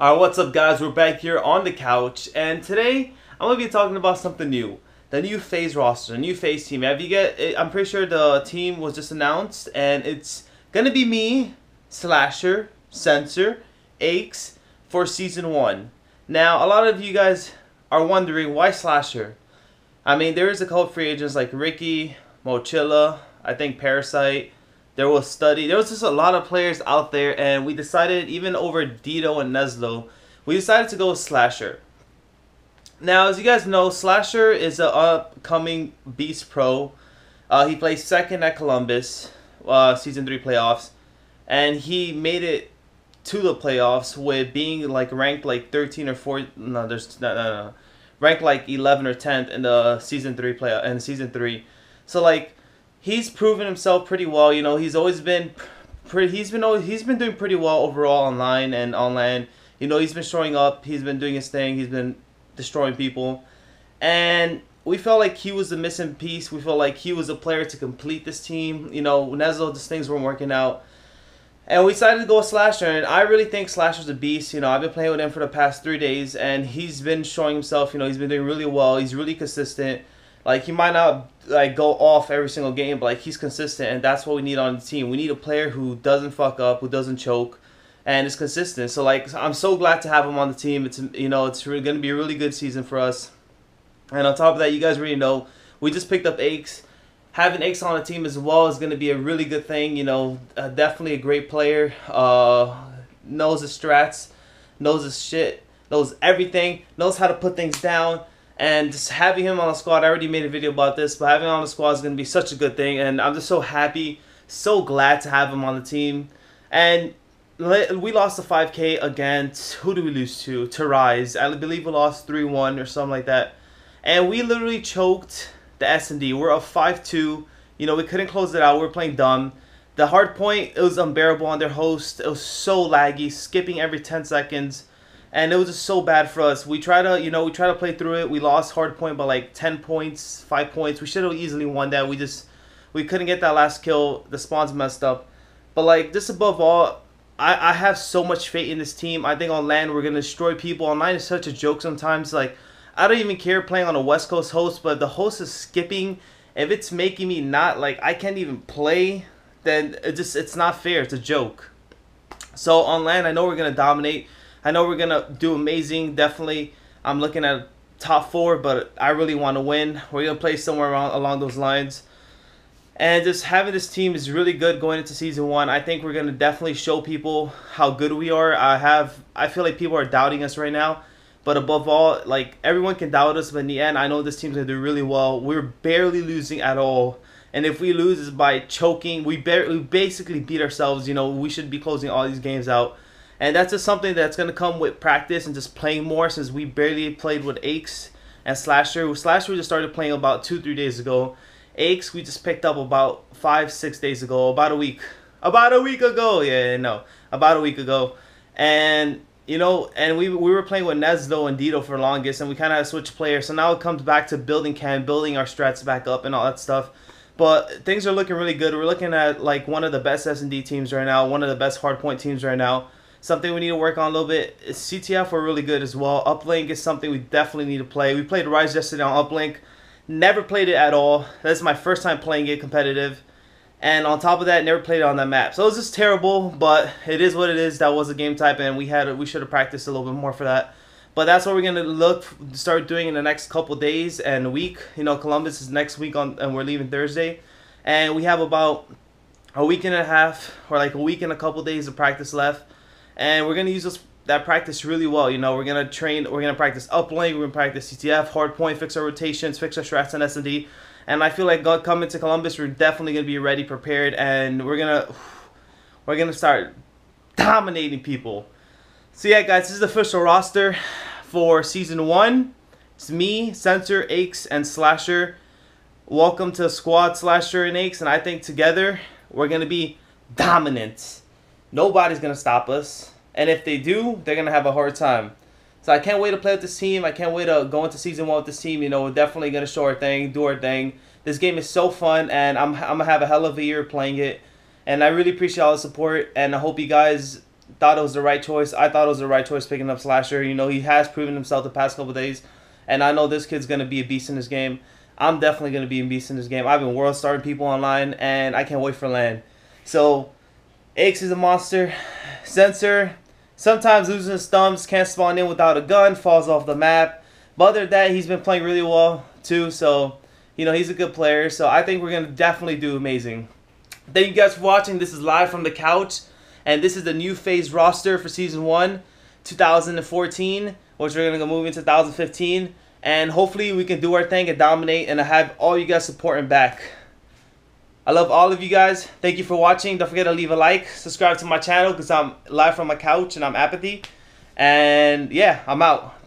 Alright, what's up guys? We're back here on the couch and today I'm going to be talking about something new. The new FaZe roster, the new FaZe team. Have you get eh, I'm pretty sure the team was just announced and it's going to be me, Slasher, Censor, Aches for season 1. Now, a lot of you guys are wondering why Slasher? I mean, there is a couple free agents like Ricky, Mochilla, I think Parasite, there was study. There was just a lot of players out there, and we decided even over Dito and Neslo, we decided to go with Slasher. Now, as you guys know, Slasher is an upcoming Beast Pro. Uh, he plays second at Columbus, uh, season three playoffs, and he made it to the playoffs with being like ranked like 13 or 14. No, there's no, no, no, ranked like 11 or 10th in the season three play in season three. So like he's proven himself pretty well. You know, he's always been pretty. He's been he's been doing pretty well overall online and online. You know, he's been showing up. He's been doing his thing. He's been destroying people, and we felt like he was the missing piece. We felt like he was a player to complete this team. You know, Neslo, just things weren't working out. And we decided to go with Slasher, and I really think Slasher's a beast. You know, I've been playing with him for the past three days, and he's been showing himself. You know, he's been doing really well. He's really consistent. Like he might not like go off every single game, but like he's consistent, and that's what we need on the team. We need a player who doesn't fuck up, who doesn't choke, and is consistent. So like I'm so glad to have him on the team. It's you know it's really, gonna be a really good season for us. And on top of that, you guys already know we just picked up Aches. Having Aches on the team as well is going to be a really good thing. You know, uh, definitely a great player. Uh, knows his strats, knows his shit, knows everything, knows how to put things down. And just having him on the squad, I already made a video about this, but having him on the squad is going to be such a good thing. And I'm just so happy, so glad to have him on the team. And we lost the 5K against, who do we lose to? To Rise. I believe we lost 3-1 or something like that. And we literally choked the S&D. We're up 5-2. You know, we couldn't close it out. We were playing dumb. The hard point, it was unbearable on their host. It was so laggy, skipping every 10 seconds and it was just so bad for us. We try to, you know, we try to play through it. We lost hard point by like ten points, five points. We should have easily won that. We just we couldn't get that last kill. The spawns messed up, but like just above all, I I have so much faith in this team. I think on LAN we're gonna destroy people. Online is such a joke sometimes. Like I don't even care playing on a West Coast host, but the host is skipping. If it's making me not like I can't even play, then it just it's not fair. It's a joke. So on LAN, I know we're gonna dominate. I know we're gonna do amazing. Definitely, I'm looking at top four, but I really want to win. We're gonna play somewhere around along those lines. And just having this team is really good going into season one. I think we're gonna definitely show people how good we are. I have I feel like people are doubting us right now. But above all, like everyone can doubt us, but in the end, I know this team's gonna do really well. We're barely losing at all, and if we lose, is by choking. We barely, we basically beat ourselves. You know, we should be closing all these games out. And that's just something that's going to come with practice and just playing more since we barely played with Aches and Slasher. Slasher we just started playing about two, three days ago. Aches we just picked up about five, six days ago, about a week. About a week ago, yeah, no, about a week ago. And, you know, and we, we were playing with Neslo and Dito for longest, and we kind of switched players. So now it comes back to building cam, building our strats back up and all that stuff. But things are looking really good. We're looking at like one of the best S&D teams right now, one of the best hardpoint teams right now something we need to work on a little bit. CTF are really good as well. Uplink is something we definitely need to play. We played Rise yesterday on Uplink. Never played it at all. This is my first time playing it competitive. And on top of that, never played it on that map. So it was just terrible, but it is what it is. That was a game type, and we had we should have practiced a little bit more for that. But that's what we're gonna look start doing in the next couple days and week. You know, Columbus is next week on, and we're leaving Thursday, and we have about a week and a half or like a week and a couple days of practice left and we're gonna use this that practice really well. You know, we're gonna train, we're gonna practice uplink, we're gonna practice CTF, hard point, fix our rotations, fix our strats and S&D. And I feel like coming to Columbus, we're definitely gonna be ready, prepared, and we're gonna we're gonna start dominating people. So yeah, guys, this is the official roster for season one. It's me, Censor, Aches, and Slasher. Welcome to Squad Slasher and Aches, and I think together we're gonna be dominant. Nobody's going to stop us. And if they do, they're going to have a hard time. So I can't wait to play with this team. I can't wait to go into season one with this team. You know, we're definitely going to show our thing, do our thing. This game is so fun, and I'm, I'm going to have a hell of a year playing it. And I really appreciate all the support, and I hope you guys thought it was the right choice. I thought it was the right choice picking up Slasher. You know, he has proven himself the past couple days, and I know this kid's gonna be a beast in this game. I'm definitely gonna be a beast in this game. I've been world starting people online, and I can't wait for LAN. So, Aches is a monster. Censor sometimes losing his thumbs, can't spawn in without a gun, falls off the map. But other than that, he's been playing really well too. So, you know, he's a good player. So I think we're gonna definitely do amazing. Thank you guys for watching. This is live from the couch, and this is the new FaZe roster for season one, 2014, which we're gonna go move into 2015, and hopefully we can do our thing and dominate, and have all you guys supporting back. I love all of you guys. Thank you for watching. Don't forget to leave a like, subscribe to my channel because I'm live from my couch and I'm apathy. And yeah, I'm out.